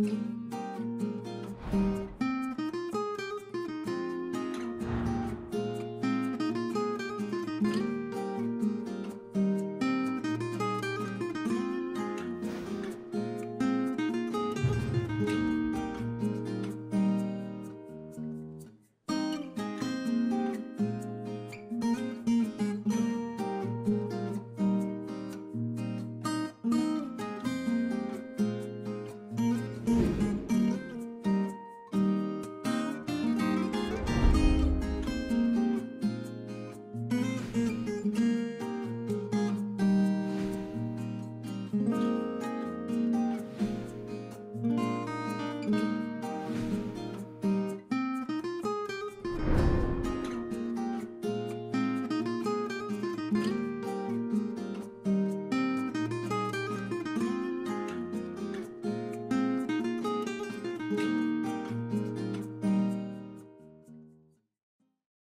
Mm-hmm. Música